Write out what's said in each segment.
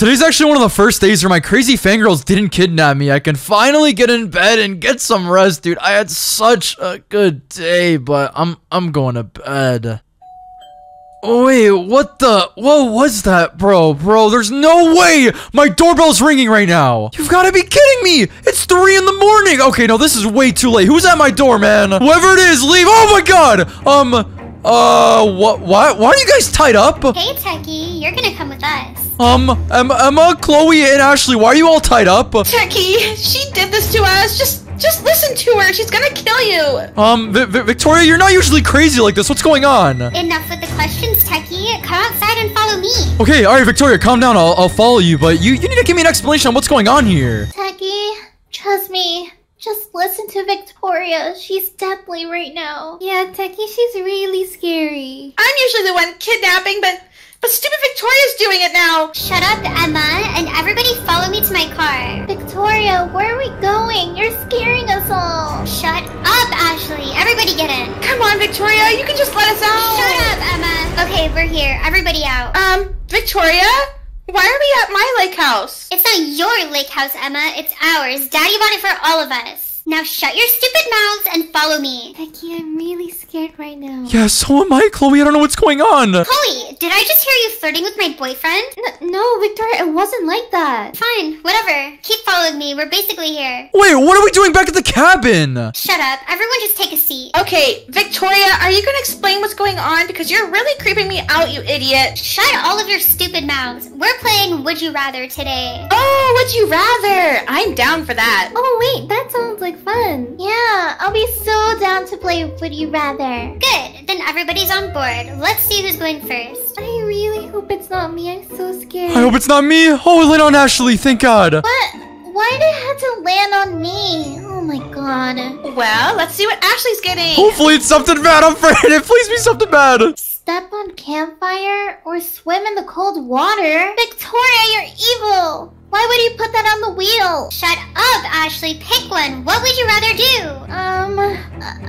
Today's actually one of the first days where my crazy fangirls didn't kidnap me. I can finally get in bed and get some rest, dude. I had such a good day, but I'm I'm going to bed. Oh, wait, what the? What was that, bro? Bro, there's no way my doorbell's ringing right now. You've got to be kidding me. It's 3 in the morning. Okay, no, this is way too late. Who's at my door, man? Whoever it is, leave. Oh, my God. Um, uh, what, why, why are you guys tied up? Hey, Techy, you're gonna come with us. Um, Emma, Emma, Chloe, and Ashley, why are you all tied up? Techy, she did this to us. Just just listen to her. She's gonna kill you. Um, v v Victoria, you're not usually crazy like this. What's going on? Enough with the questions, Techy. Come outside and follow me. Okay, all right, Victoria, calm down. I'll, I'll follow you, but you, you need to give me an explanation on what's going on here. Techy, trust me. Just listen to Victoria. She's deadly right now. Yeah, Techy, she's really scary. I'm usually the one kidnapping, but but stupid Victoria's doing it now. Shut up, Emma, and everybody follow me to my car. Victoria, where are we going? You're scaring us all. Shut up, Ashley. Everybody get in. Come on, Victoria. You can just let us out. Shut up, Emma. Okay, we're here. Everybody out. Um, Victoria? Why are we at my lake house? It's not your lake house, Emma. It's ours. Daddy bought it for all of us. Now shut your stupid mouths and follow me. Becky, I'm really scared right now. Yeah, so am I, Chloe. I don't know what's going on. Chloe, did I just hear you flirting with my boyfriend? N no, Victoria, it wasn't like that. Fine, whatever. Keep following me. We're basically here. Wait, what are we doing back at the cabin? Shut up. Everyone just take a seat. Okay, Victoria, are you gonna explain what's going on? Because you're really creeping me out, you idiot. Shut all of your stupid mouths. We're playing Would You Rather today. Oh, would you rather? I'm down for that. Oh, wait, that sounds like fun. Yeah, I'll be so down to play Would You Rather. Good. Then everybody's on board. Let's see who's going first. I really hope it's not me. I'm so scared. I hope it's not me. Oh, it landed on Ashley. Thank God. What? Why did it have to land on me? Oh my god. Well, let's see what Ashley's getting. Hopefully it's something bad. I'm afraid it. Please be something bad. Step on campfire or swim in the cold water? Victoria, you're evil! Why would you put that on the wheel? Shut up, Ashley. Pick one. What would you rather do? Um,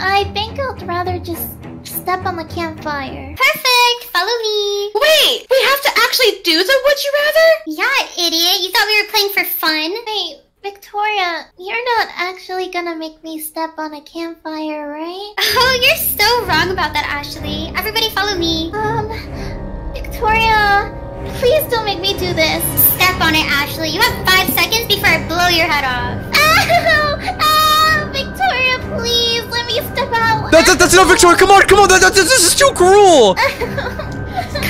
I think I'd rather just step on the campfire. Perfect. Follow me. Wait, we have to actually do the would you rather? Yeah, idiot. You thought we were playing for fun? Wait, Victoria, you're not actually gonna make me step on a campfire, right? Oh, you're so wrong about that, Ashley. Everybody follow me. Um, Victoria, please don't make me do this. Step on it, Ashley. You have five seconds before I blow your head off. Ow! Ah, Victoria, please let me step out. That, that, that's enough, Victoria. Come on, come on. That, that, this is too cruel.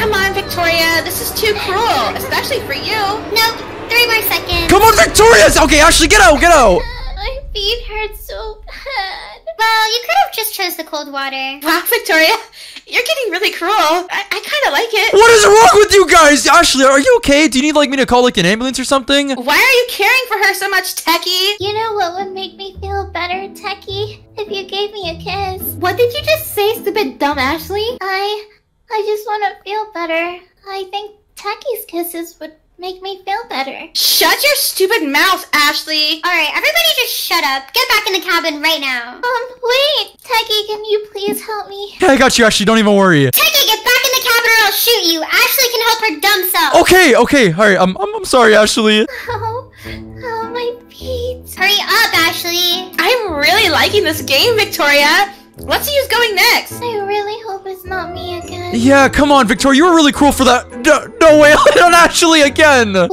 Come on, Victoria. This is too cruel, especially for you. Nope. Three more seconds. Come on, Victoria. Okay, Ashley, get out, get out. My feet hurt so bad. Well, you could have just chose the cold water. Wow, Victoria, you're getting really cruel. I, I kind of like it. What is wrong with you guys? Ashley, are you okay? Do you need like me to call like an ambulance or something? Why are you caring for her so much, Techy? You know what would make me feel better, Techy? If you gave me a kiss. What did you just say, stupid dumb Ashley? I... I just want to feel better. I think Techy's kisses would make me feel better. Shut your stupid mouth, Ashley. All right, everybody just shut up. Get back in the cabin right now. Um, wait. Techy, can you please help me? Yeah, I got you, Ashley. Don't even worry. Techy, get back in the cabin or I'll shoot you. Ashley can help her dumb self. Okay, okay. All right. I'm, I'm, I'm sorry, Ashley. Oh, oh, my feet. Hurry up, Ashley. I'm really liking this game, Victoria. Let's see who's going next. I really hope it's not me again. Yeah, come on, Victoria. You were really cruel for that. No, no way. Not Ashley again. What?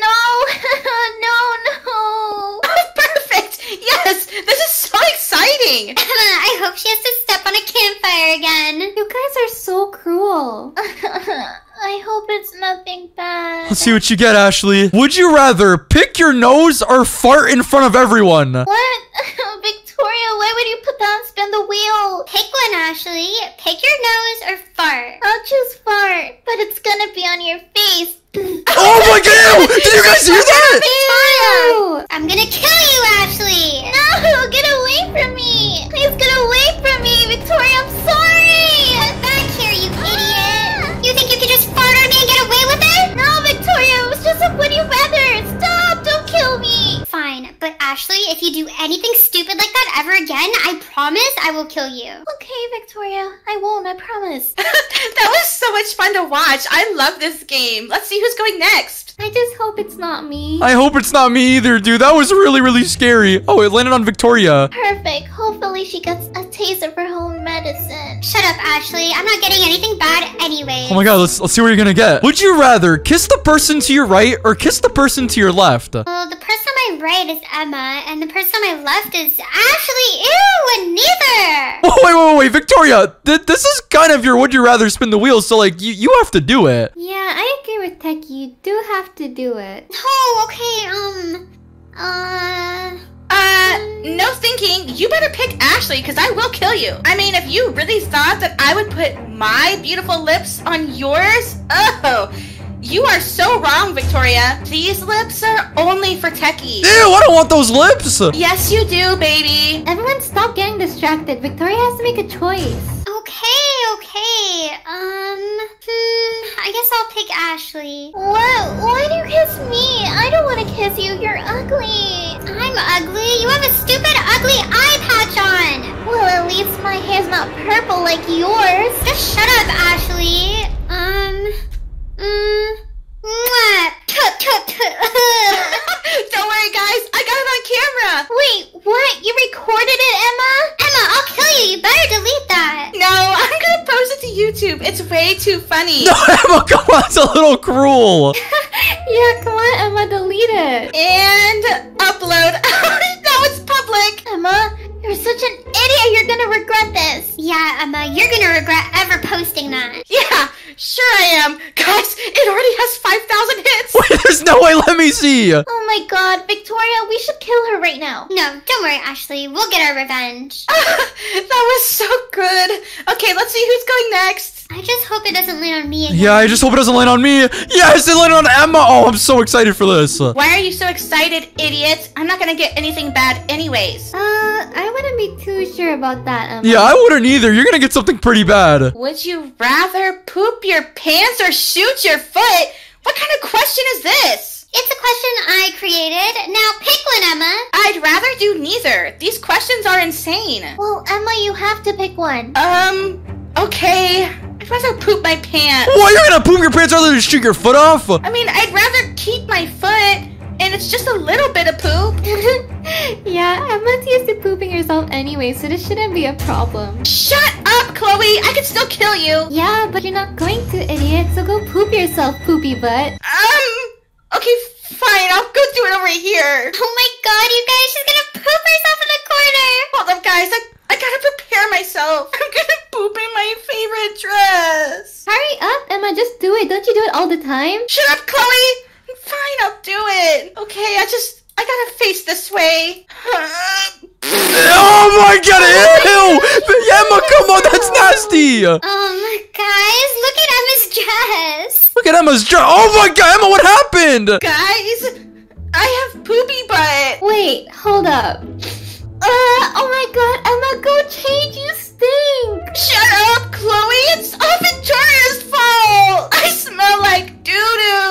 No, no, no. Perfect. Yes, this is so exciting. I hope she has to step on a campfire again. You guys are so cruel. I hope it's nothing bad. Let's see what you get, Ashley. Would you rather pick your nose or fart in front of everyone? What? Victoria, why would you put that on spin the wheel? Pick one, Ashley. Pick your nose or fart. I'll choose fart, but it's gonna be on your face. Oh my god! Did you guys hear that? Kill you. Okay, Victoria. I won't, I promise. that was so much fun to watch. I love this game. Let's see who's going next. I just hope it's not me. I hope it's not me either, dude. That was really, really scary. Oh, it landed on Victoria. Perfect. Hopefully she gets a taste of her own medicine. Shut up, Ashley. I'm not getting anything bad anyway. Oh my god, let's, let's see what you're gonna get. Would you rather kiss the person to your right or kiss the person to your left? Well, the person on my right is Emma, and the person on my left is Ashley. Ew, and neither. Wait, wait, wait, Victoria. Th- this is kind of your would you rather spin the wheel, so like you, you have to do it. Yeah, I agree with Techy. You do have to do it. Oh, okay. Um, uh, Uh, no thinking. You better pick Ashley because I will kill you. I mean, if you really thought that I would put my beautiful lips on yours, oh, you are so wrong, Victoria. These lips are only for techies. Ew, I don't want those lips. Yes, you do, baby. Everyone stop getting distracted. Victoria has to make a choice. okay, okay. Um, hmm. I guess I'll pick Ashley. What? Why do you kiss me? I don't want to kiss you. You're ugly. I'm ugly. You have a stupid, ugly eye patch on. Well, at least my hair's not purple like yours. Just shut up, Ashley. Um, mm, mwah. Tut, tut, tut. Don't worry, guys. I got it on camera. Wait, what? You recorded it, Emma? Emma, I'll kill you. You better delete that. No, I'm gonna post it to YouTube. It's way too funny. No, Emma, come on, it's a little cruel. Yeah, come on, Emma, delete it. And upload. now it's public. Emma, you're such an idiot. You're gonna regret this. Yeah, Emma, you're gonna regret ever posting that. Yeah, sure I am. Guys, it already has 5,000 hits. Wait, there's no way. Let me see. Oh my god, Victoria, we should kill her right now. No, don't worry, Ashley. We'll get our revenge. that was so good. Okay, let's see who's going next. I just hope it doesn't land on me again. Yeah, I just hope it doesn't land on me. Yes, it landed on Emma. Oh, I'm so excited for this. Why are you so excited, idiot? I'm not gonna get anything bad anyways. Uh, I wouldn't be too sure about that, Emma. Yeah, I wouldn't either. You're gonna get something pretty bad. Would you rather poop your pants or shoot your foot? What kind of question is this? It's a question I created. Now pick one, Emma. I'd rather do neither. These questions are insane. Well, Emma, you have to pick one. Um, okay. I'd rather poop my pants. What? You're gonna poop your pants rather than shoot your foot off? I mean, I'd rather keep my foot, and it's just a little bit of poop. yeah, Emma's used to pooping herself anyway, so this shouldn't be a problem. Shut up, Chloe. I could still kill you. Yeah, but you're not going to, idiot, so go poop yourself, poopy butt. Um, okay, fine. I'll go do it over here. Oh my god, you guys, she's gonna poop herself in the corner. Hold up, guys. I, I gotta prepare myself. I'm gonna poop in my favorite dress. Hurry up, Emma, just do it. Don't you do it all the time? Shut up, Chloe. Fine, I'll do it. Okay, I just, I gotta face this way. Oh my god, ew! Emma, come on, that's nasty! Um, guys, look at Emma's dress. Look at Emma's dress. Oh my god, Emma, what happened? Guys, I have poopy butt. Wait, hold up. Uh, oh my god, Emma, go change, you stink! Shut up, Chloe. It's all Victoria's fault. I smell like doo-doo.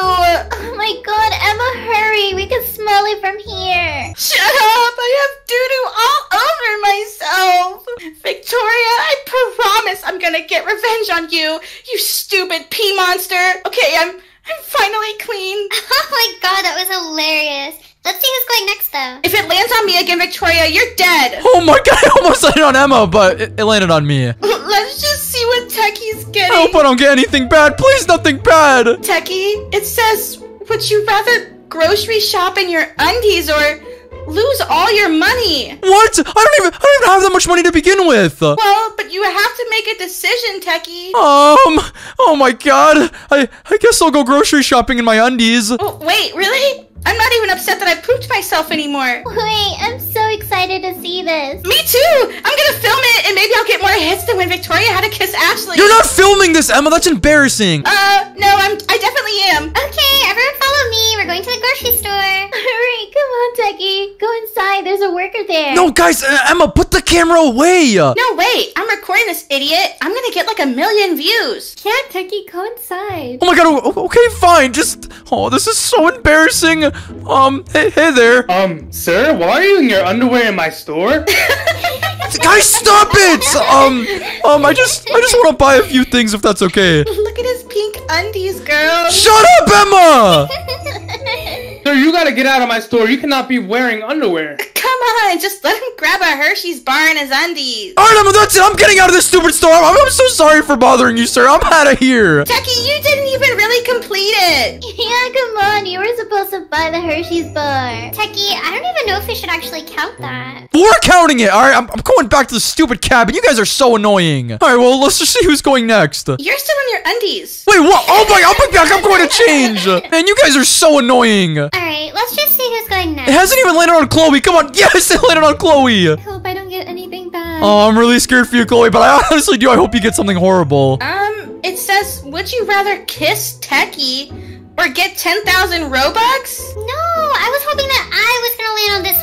Oh my god, Emma, hurry. We can smell it from here. Shut up! I have doo-doo all over myself! Victoria, I promise I'm gonna get revenge on you, you stupid pea monster! Okay, I'm I'm finally clean. Oh my god, that was hilarious. Let's see who's going next, though. If it lands on me again, Victoria, you're dead! Oh my god, I almost landed on Emma, but it, it landed on me. Let's just see what Techy's getting. I hope I don't get anything bad. Please, nothing bad. Techy, it says, would you rather grocery shop in your undies or lose all your money? What? I don't even I don't even have that much money to begin with. Well, but you have to make a decision, Techy. Um, oh my god. I I guess I'll go grocery shopping in my undies. Oh, wait, really? I'm not even upset that I pooped myself anymore. Wait, I'm so excited to see this. Me too! I'm gonna film it and maybe I'll get more hits than when Victoria had to kiss Ashley. You're not filming this, Emma. That's embarrassing. Uh, no, I'm. I definitely am. Okay, everyone follow me. We're going to the grocery store. Hurry, come on, Techy. Go inside. There's a worker there. No, guys, uh, Emma, put the camera away. No, wait. I'm recording this idiot, I'm gonna get like a million views. Yeah, Techy, go inside. Oh my god, o- okay, fine. Just, oh, this is so embarrassing. Um, hey, hey there. Um, sir, why are you in your underwear in my store? Guys, stop it! Um, um, I just, I just want to buy a few things if that's okay. Look at his pink undies, girl. Shut up, Emma! sir, you gotta get out of my store. You cannot be wearing underwear. Come on, just let him grab a Hershey's bar in his undies. Alright, Emma, that's it. I'm getting out of this stupid store. I'm, I'm so sorry for bothering you, sir. I'm out of here. Techy, you didn't even really complete it. Yeah, come on. You were supposed to buy the Hershey's bar. Techy, I don't even know if we should actually count that. We're counting it, alright? I'm, I'm going back to the stupid cabin. You guys are so annoying. Alright, well, let's just see who's going next. You're still in your undies. Wait, what? Oh my, I'll be back. I'm going to change. Man, you guys are so annoying. Alright, let's just see who's going next. It hasn't even landed on Chloe. Come on. Yes, it landed on Chloe. I hope I don't get anything bad. Oh, I'm really scared for you, Chloe, but I honestly do. I hope you get something horrible. Um, it says, would you rather kiss Techy or get 10,000 Robux? No, I was hoping that I was gonna land on this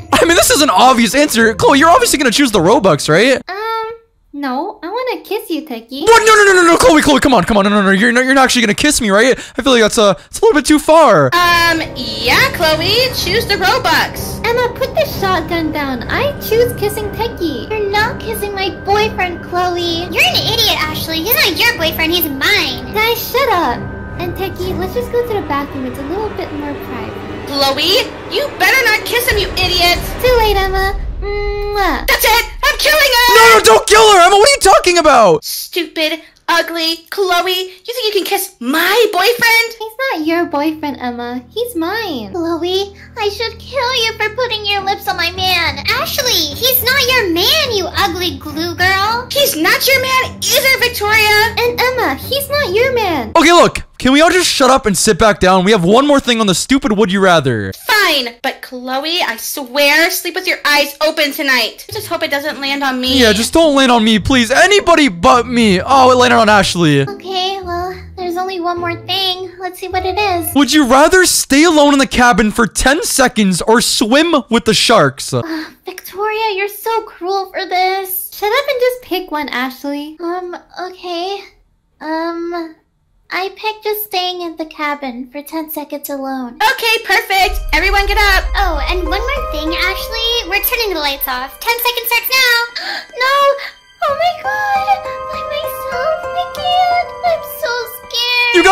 one. I mean, this is an obvious answer. Chloe, you're obviously going to choose the Robux, right? Um, no, I want to kiss you, Techy. What? No, no, no, no, no, Chloe, Chloe, come on, come on, no, no, no, you're not, you're not actually gonna kiss me, right? I feel like that's uh, it's a little bit too far. Um, yeah, Chloe, choose the Robux. Emma, put the shotgun down. I choose kissing Techy. You're not kissing my boyfriend, Chloe. You're an idiot, Ashley. He's not your boyfriend, he's mine. Guys, shut up. And Techy, let's just go to the bathroom. It's a little bit more private. Chloe, you better not kiss him, you idiot. Too late, Emma. Mwah. That's it. I'm killing him. No, no, don't kill her, Emma. What are you talking about? Stupid, ugly Chloe. You think you can kiss my boyfriend? He's not your boyfriend, Emma. He's mine. Chloe, I should kill you for putting your lips on my man. Ashley, he's not your man, you ugly glue girl. He's not your man either, Victoria. And Emma, he's not your man. Okay, look. Can we all just shut up and sit back down? We have one more thing on the stupid would you rather. Fine, but Chloe, I swear, sleep with your eyes open tonight. I just hope it doesn't land on me. Yeah, just don't land on me, please. Anybody but me. Oh, it landed on Ashley. Okay, well, only one more thing. Let's see what it is. Would you rather stay alone in the cabin for 10 seconds or swim with the sharks? Uh, Victoria, you're so cruel for this. Shut up and just pick one, Ashley. Um, okay. Um, I picked just staying in the cabin for 10 seconds alone. Okay, perfect. Everyone get up. Oh, and one more thing, Ashley. We're turning the lights off. Ten seconds starts now.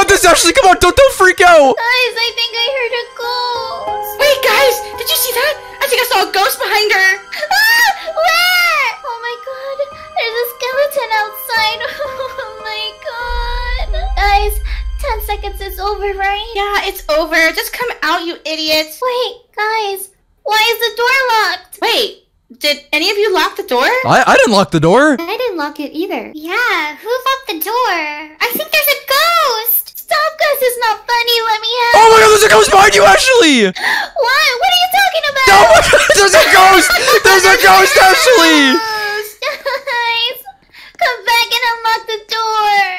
this, Ashley. Come on, don't, don't freak out. Guys, I think I heard a ghost. Wait, guys, did you see that? I think I saw a ghost behind her. Ah! Where? Oh my god. There's a skeleton outside. Oh my god. Guys, 10 seconds is over, right? Yeah, it's over. Just come out, you idiots. Wait, guys. Why is the door locked? Wait, did any of you lock the door? I, I didn't lock the door. I didn't lock it either. Yeah, who locked the door? I think there's a ghost. Stopcuss is not funny, let me help. Oh my god, there's a ghost behind you, Ashley! What? What are you talking about? Oh my god, there's a ghost! There's a ghost, Ashley! Guys, come back and unlock the door!